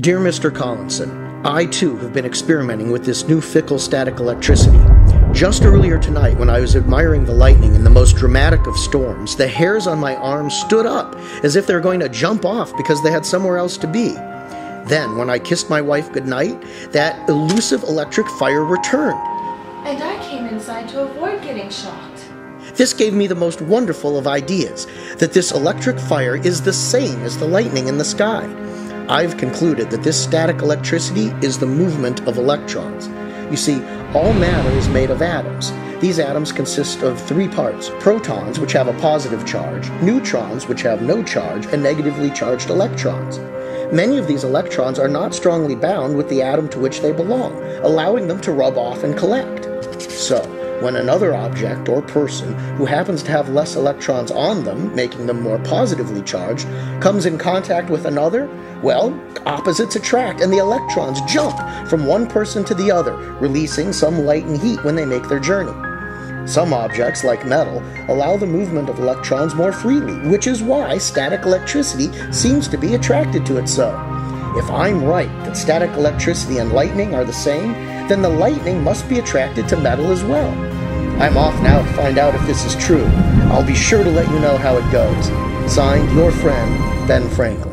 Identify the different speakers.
Speaker 1: Dear Mr. Collinson, I too have been experimenting with this new fickle static electricity. Just earlier tonight, when I was admiring the lightning in the most dramatic of storms, the hairs on my arms stood up as if they were going to jump off because they had somewhere else to be. Then, when I kissed my wife goodnight, that elusive electric fire returned.
Speaker 2: And I came inside to avoid getting shocked.
Speaker 1: This gave me the most wonderful of ideas that this electric fire is the same as the lightning in the sky. I've concluded that this static electricity is the movement of electrons. You see, all matter is made of atoms. These atoms consist of three parts protons, which have a positive charge, neutrons, which have no charge, and negatively charged electrons. Many of these electrons are not strongly bound with the atom to which they belong, allowing them to rub off and collect. So, when another object or person who happens to have less electrons on them, making them more positively charged, comes in contact with another, well, opposites attract and the electrons jump from one person to the other, releasing some light and heat when they make their journey. Some objects, like metal, allow the movement of electrons more freely, which is why static electricity seems to be attracted to it so. If I'm right that static electricity and lightning are the same, then the lightning must be attracted to metal as well. I'm off now to find out if this is true. I'll be sure to let you know how it goes. Signed, your friend, Ben Franklin.